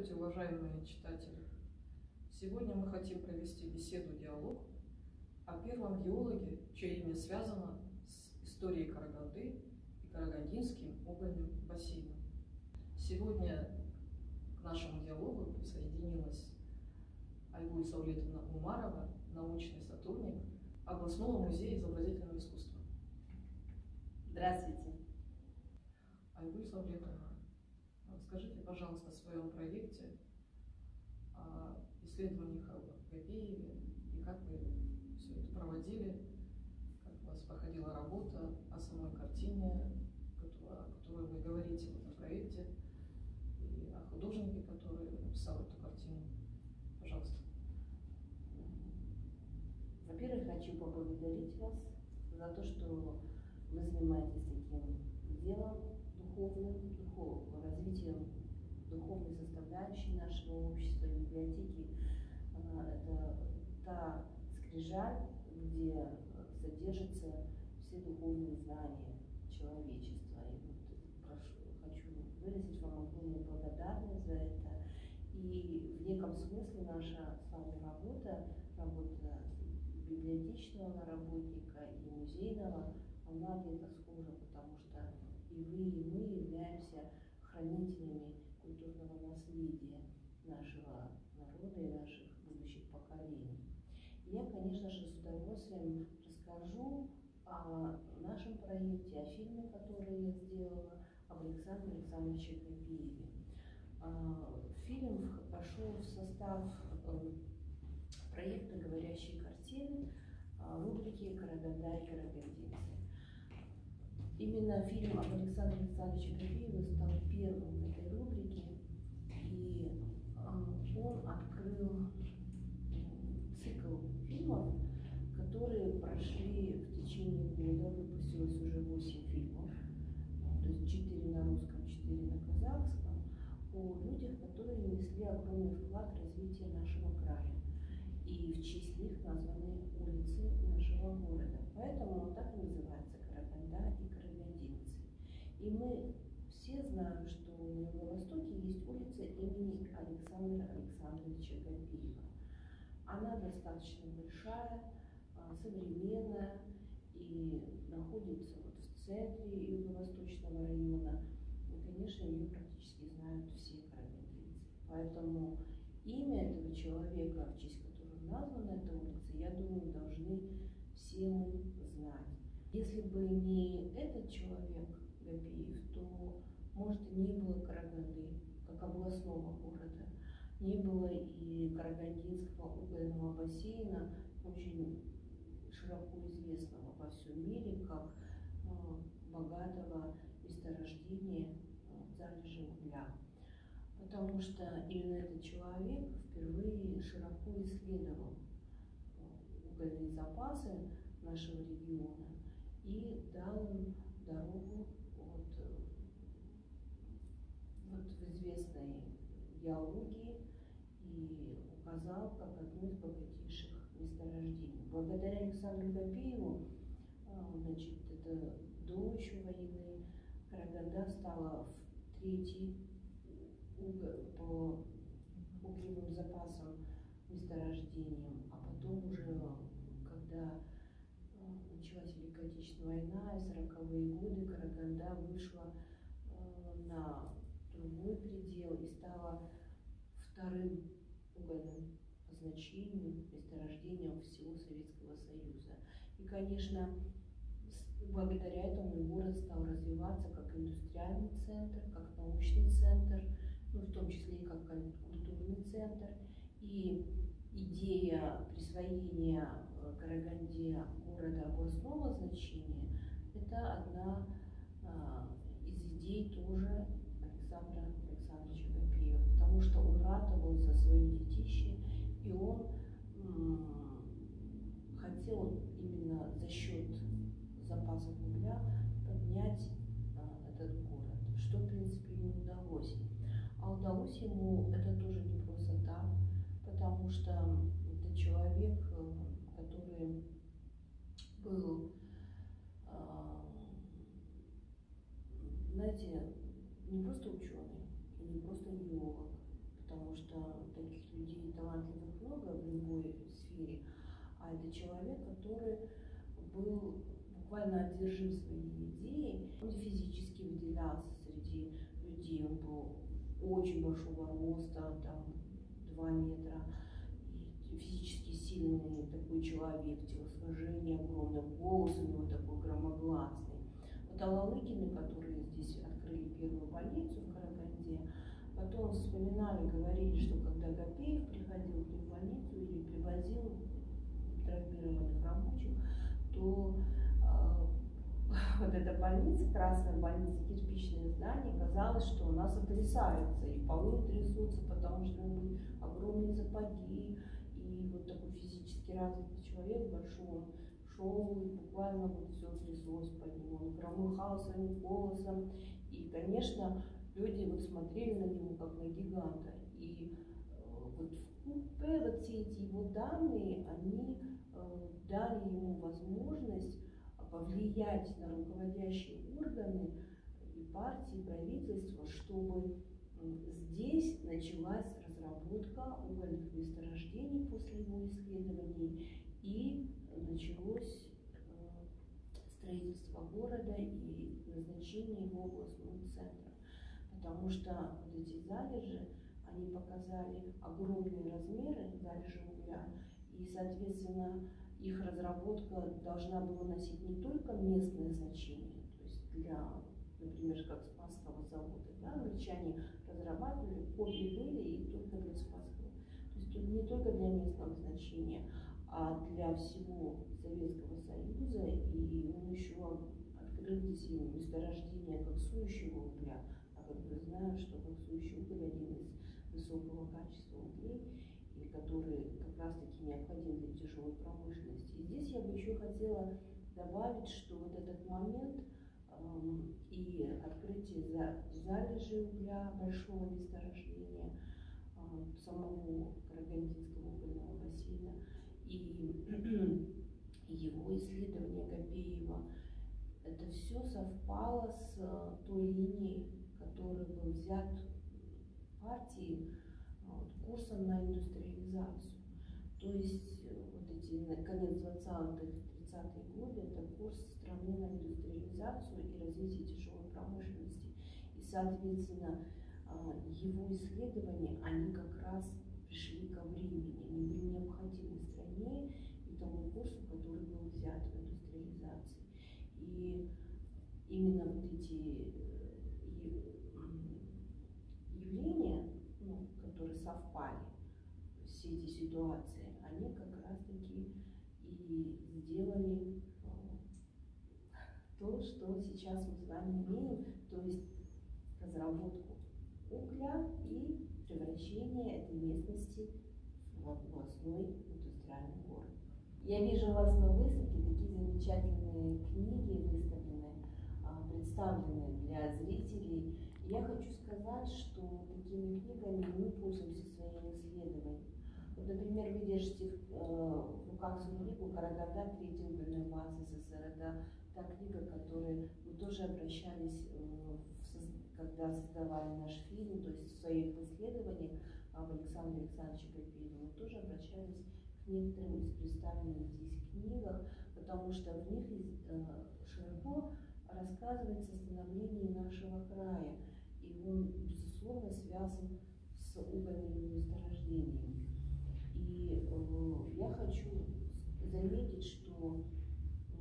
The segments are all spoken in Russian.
Здравствуйте, уважаемые читатели! Сегодня мы хотим провести беседу-диалог о первом геологе, чье имя связано с историей Караганды и Карагандинским угольным бассейном. Сегодня к нашему диалогу присоединилась Айгуль Саулетовна Умарова, научный сотрудник областного музея изобразительного искусства. Здравствуйте. Айгуль Саулетовна, Скажите, пожалуйста, о своем проекте, о исследованиях об Гапееве и как вы все это проводили, как у вас проходила работа, о самой картине, о которой вы говорите в этом проекте, и о художнике, который написал эту картину. Пожалуйста. Во-первых, хочу поблагодарить вас за то, что вы занимаетесь таким делом духовным, развитием духовной составляющей нашего общества, библиотеки. Это та скрижаль, где содержатся все духовные знания человечества. И вот прошу, хочу выразить вам огромную благодарность за это. И в неком смысле наша с вами работа, работа библиотечного работника и музейного, она где-то схожа, потому что и вы, и мы хранителями культурного наследия нашего народа и наших будущих поколений. Я, конечно же, с удовольствием расскажу о нашем проекте, о фильме, который я сделала, об Александре Александровиче Копееве. А, фильм вошел в состав э, проекта «Говорящие картины» рубрики «Караганда и карагандинцы». Именно фильм об Александре Александровиче Грабееве стал первым в этой рубрике, и а, он открыл цикл фильмов, которые прошли в течение года, выпустилось уже 8 фильмов, то есть 4 на русском, 4 на казахском, о людях, которые внесли огромный вклад в развитие нашего края. И в числе их названы улицы нашего города. Поэтому он так и называется и мы все знаем, что на Юго-Востоке есть улица имени Александра Александровича Гапиева. Она достаточно большая, а, современная и находится вот в центре Юго-Восточного района. И, конечно, ее практически знают все карагандинцы. Поэтому имя этого человека, в честь которого названа эта улица, я думаю, должны все мы знать. Если бы не этот человек, Гапиев, то, может, и не было Караганды, как областного города, не было и Карагандинского угольного бассейна, очень широко известного во всем мире, как э, богатого месторождения э, залежи угля. Потому что именно этот человек впервые широко исследовал э, угольные запасы нашего региона и дал им дорогу вот в известной геологии и указал как одно из богатейших месторождений. Благодаря Александру Гапееву, а, значит, это до еще войны, Караганда стала в третий по углевым запасам месторождением, а потом уже, когда а, началась Великая Отечественная война, и 40-е годы Караганда вышла а, на другой предел и стала вторым угольным по значению месторождением всего Советского Союза. И, конечно, благодаря этому город стал развиваться как индустриальный центр, как научный центр, ну, в том числе и как культурный центр. И идея присвоения э, Караганде города областного значения – это одна а, из идей тоже Александра Александровича Гапиева, потому что он ратовал за свое детище, и он хотел именно за счет запасов угля поднять а, этот город, что, в принципе, ему удалось. А удалось ему это тоже не просто так, потому что это человек, э, который был, а, знаете, не просто ученый и не просто геолог, потому талантливых много в любой сфере, а это человек, который был буквально одержим своей идеей. Он физически выделялся среди людей, он был очень большого роста, там, 2 метра, физически сильный такой человек, телосложение огромное, голос у него такой громогласный. Вот Алалыкины, которые здесь открыли первую больницу в Караганде, потом вспоминали, говорили, что когда Гапеев приходил в больницу или привозил травмированных рабочих, то вот эта больница, красная больница, кирпичное здание, казалось, что у нас сотрясается, и полы трясутся, потому что ну, огромные сапоги, и вот такой физически развитый человек большой, он шел, и буквально вот все тряслось под ним, он громыхал своим голосом, и, конечно, люди вот смотрели на него как на гиганта, и э, вот в купе вот все эти его данные, они э, дали ему возможность повлиять на руководящие органы и партии, и правительства, чтобы здесь началась разработка угольных месторождений после его исследований и началось э, строительство города и назначение его областным центром. Потому что вот эти залежи, они показали огромные размеры залежи угля, и, соответственно, их разработка должна была носить не только местное значение, то есть для, например, как Спасского завода, да, англичане разрабатывали, копии были и только для Спасского. То есть не только для местного значения, а для всего Советского Союза, и он еще открыл здесь месторождение коксующего угля, а как бы знаю, что коксующий уголь один из высокого качества углей, и который как раз-таки необходим для тяжелой промышленности. И здесь я бы еще хотела добавить, что вот этот момент э, и открытие за, залежи угля большого месторождения э, самого Карагандинского угольного бассейна и его исследование Габеева, это все совпало с той линией, которая был взят партией курсом на индустриализацию. То есть э, вот эти конец 20-х, 30-е годы это курс страны на индустриализацию и развитие тяжелой промышленности. И, соответственно, а, его исследования, они как раз пришли ко времени, они были необходимы стране и тому курсу, который был взят в индустриализации. И именно вот эти э, явления которые совпали, все эти ситуации, они как раз-таки и сделали э, то, что сейчас мы с вами имеем, то есть разработку угля и превращение этой местности в областной индустриальный город. Я вижу у вас на выставке такие замечательные книги выставлены, а, представлены для зрителей. Я хочу сказать, что такими книгами мы пользуемся своим исследованием. Вот, например, вы держите в, э, руках свою книгу «Караганда. Третья угольная база СССР». Это та книга, которой мы тоже обращались, э, когда создавали наш фильм, то есть в своих исследованиях об Александре Александровиче Гапиеве, мы тоже обращались к некоторым из представленных здесь книгах, потому что в них э, широко рассказывается становление нашего края – он, безусловно, связан с угольными месторождениями. И э, я хочу заметить, что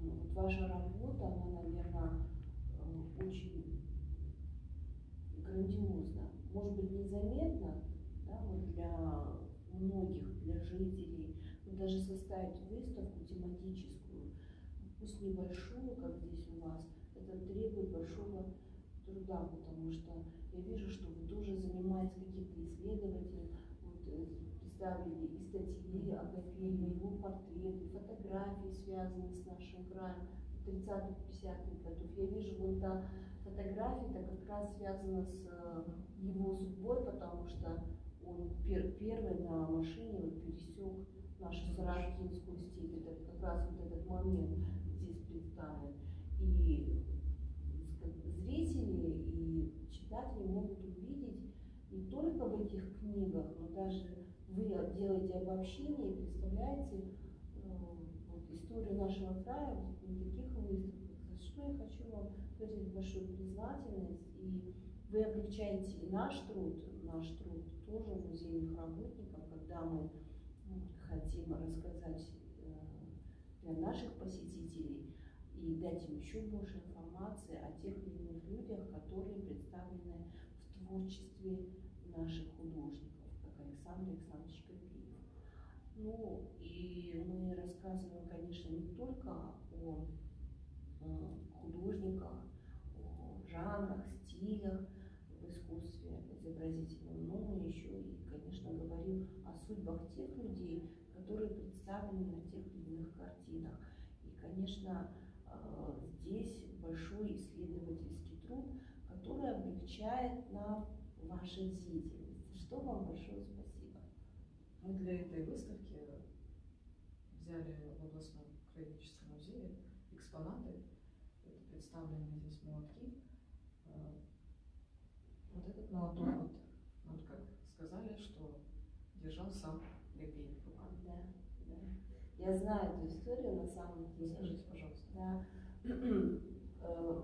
э, вот ваша работа, она, наверное, э, очень грандиозна. Может быть, незаметно да, вот для многих, для жителей, но даже составить выставку тематическую, пусть небольшую, как здесь у вас, это требует большого труда, потому что я вижу, что вы тоже занимаетесь каким-то исследованием, вот, э, представили и статьи о Гапееве, его портреты, фотографии, связанные с нашим краем 30-х, 50-х годов. Я вижу, вот та фотография это как раз связана с э, его судьбой, потому что он пер первый на машине вот, пересек нашу Саракинскую степь. Это как раз вот этот момент здесь представлен. И зрители и читатели могут увидеть не только в этих книгах, но даже вы делаете обобщение и представляете вот, историю нашего края вот, на таких выставках. За что я хочу вам выразить большую признательность. И вы облегчаете наш труд, наш труд тоже музейных работников, когда мы хотим рассказать э, для наших посетителей и дать им еще больше информации о тех или иных людях, которые представлены в творчестве наших художников, как Александр Александрович Копиев. Ну, и мы рассказываем, конечно, не только о художниках, о жанрах, стилях в искусстве изобразительном, но мы еще и, конечно, говорим о судьбах тех людей, которые представлены на тех или иных картинах. И, конечно, э, здесь большой исследовательский труд, который облегчает нам вашей деятельности. Что вам большое спасибо. Мы для этой выставки взяли в областном краеведческом музее экспонаты. Это представлены здесь молотки. Э, вот этот молоток, вот, вот как сказали, что держал сам Гапеев. Да, да. Я знаю эту историю на самом деле. Расскажите, пожалуйста. Да. Э,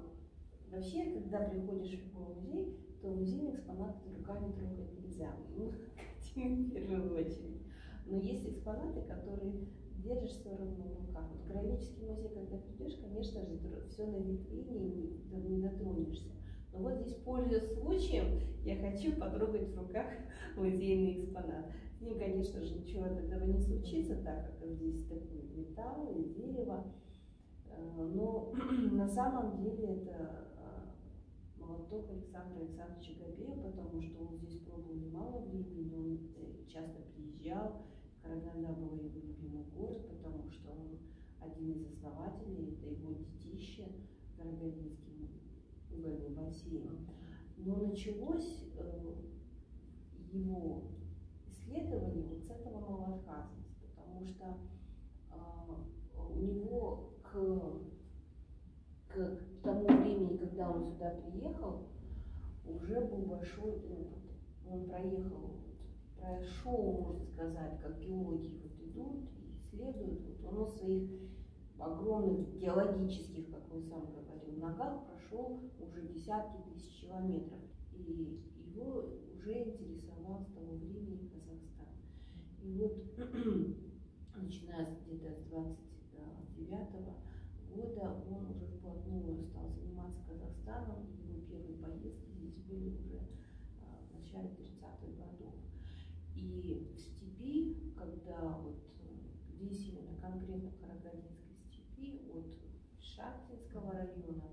вообще, когда приходишь в любой музей, то музейные экспонаты руками трогать нельзя. Ну, в первую очередь. Но есть экспонаты, которые держишь все равно в руках. Вот краеведческий музей, когда придешь, конечно же, все на витрине и не дотронешься. Но вот здесь, пользуясь случаем, я хочу потрогать в руках музейный экспонат. С ним, конечно же, ничего от этого не случится, так как здесь такой металл и дерево. Э, но на самом деле это э, молоток Александра Александровича Габея, потому что он здесь пробовал немало времени, он э, часто приезжал, Караганда был его любимый город, потому что он один из основателей, это его детище, Карагандинский угольный бассейн. Но началось его исследование вот с этого молотка потому что у него к, тому времени, когда он сюда приехал, уже был большой опыт. Он проехал прошел, можно сказать, как геологи вот идут и исследуют, вот он на своих огромных геологических, как он сам говорил, ногах прошел уже десятки тысяч километров. И его уже интересовал с того времени Казахстан. И вот, начиная где-то с 29 года, он уже вплотную стал заниматься Казахстаном. Его первые поездки здесь были уже а, в начале 30-х годов. И в степи, когда вот здесь именно конкретно Карагандинской степи, от Шахтинского района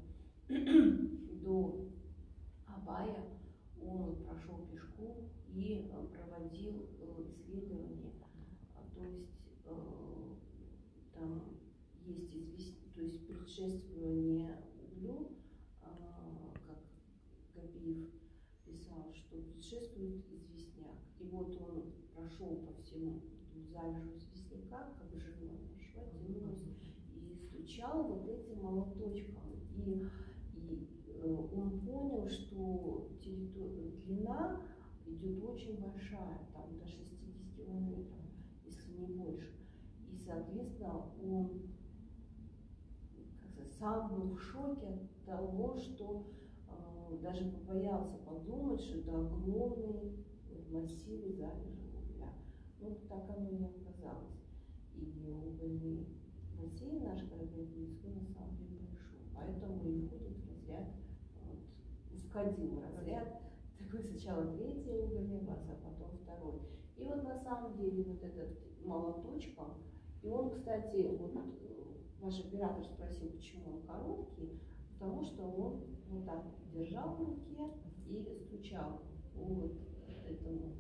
до Абая, он прошел пешком и э, проводил э, исследования. А, то есть э, там есть известие, есть предшествование углю, а, как Габиев писал, что предшествует известняк. И вот он прошел по всему залежу известняка, как жила нашла, тянулась, и стучал вот этим молоточком. И, и э, он понял, что территория, длина идет очень большая, там до 60 километров, если не больше. И, соответственно, он сам был в шоке от того, что э, даже побоялся подумать, что это огромный массивы залежи угля. Ну, так оно и оказалось. И угольный бассейн наш Карагандинский на самом деле большой. Поэтому и входит в разряд, вот, входил в разряд такой сначала третий угольный баз, а потом второй. И вот на самом деле вот этот молоточком, и он, кстати, вот ваш оператор спросил, почему он короткий, потому что он вот так держал в руке и стучал вот этому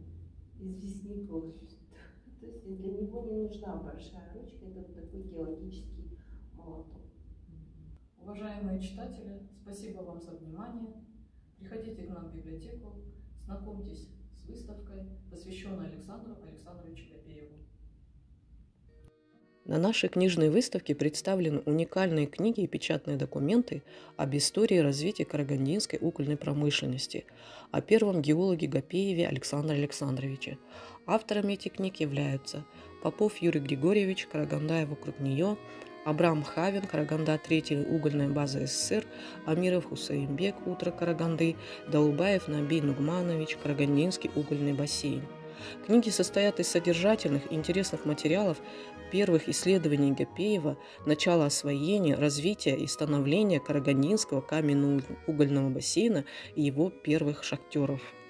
известняку. То есть для него не нужна большая ручка, это вот такой геологический молоток. Уважаемые читатели, спасибо вам за внимание. Приходите к нам в библиотеку, знакомьтесь с выставкой, посвященной Александру Александровичу Копееву. На нашей книжной выставке представлены уникальные книги и печатные документы об истории развития карагандинской угольной промышленности, о первом геологе Гапееве Александре Александровиче. Авторами этих книг являются Попов Юрий Григорьевич, Караганда и вокруг нее, Абрам Хавин, Караганда, третья угольная база СССР, Амиров Хусаимбек, Утро Караганды, Долубаев Набий Нугманович, Карагандинский угольный бассейн. Книги состоят из содержательных и интересных материалов первых исследований Гапеева, начала освоения, развития и становления Карагандинского каменно-угольного бассейна и его первых шахтеров –